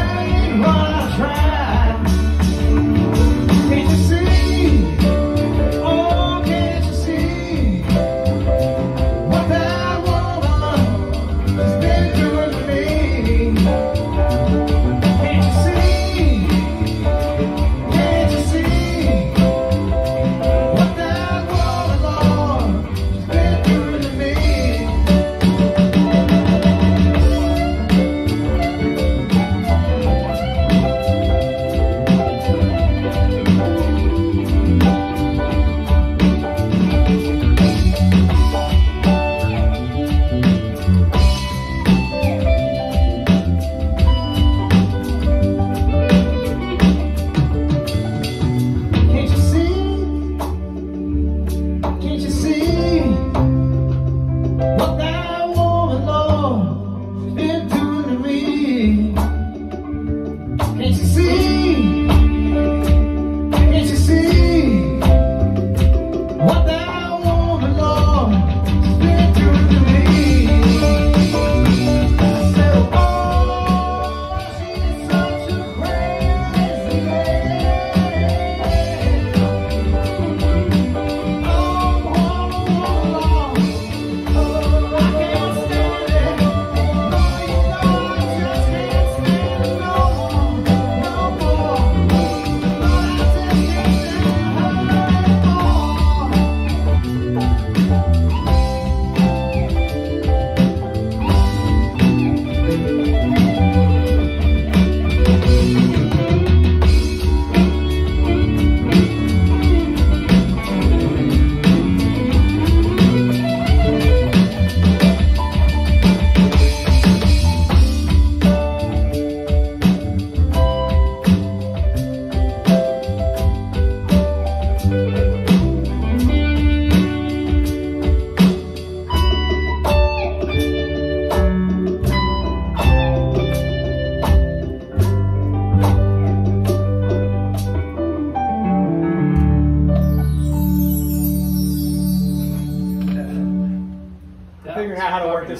trying while I try.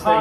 This thing